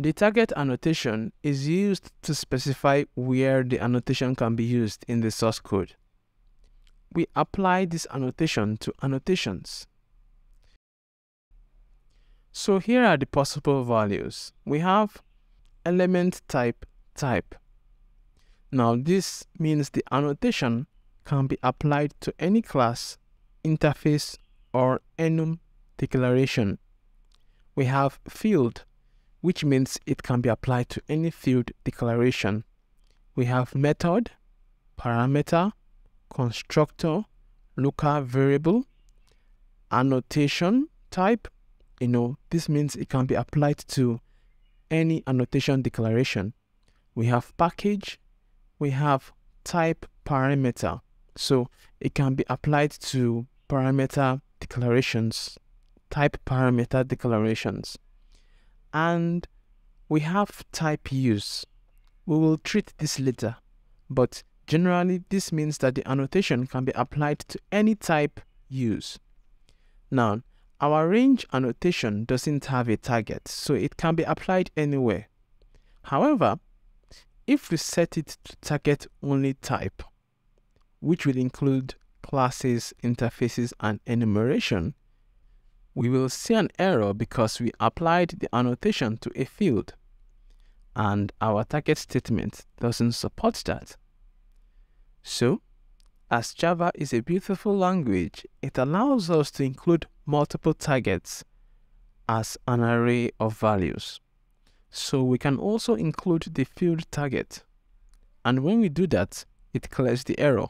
The target annotation is used to specify where the annotation can be used in the source code. We apply this annotation to annotations. So here are the possible values. We have element type type. Now this means the annotation can be applied to any class, interface, or enum declaration. We have field which means it can be applied to any field declaration. We have method, parameter, constructor, local variable, annotation type. You know, this means it can be applied to any annotation declaration. We have package, we have type parameter. So it can be applied to parameter declarations, type parameter declarations and we have type use. We will treat this later, but generally this means that the annotation can be applied to any type use. Now, our range annotation doesn't have a target, so it can be applied anywhere. However, if we set it to target only type, which will include classes, interfaces, and enumeration, we will see an error because we applied the annotation to a field and our target statement doesn't support that. So, as Java is a beautiful language, it allows us to include multiple targets as an array of values. So we can also include the field target. And when we do that, it clears the error.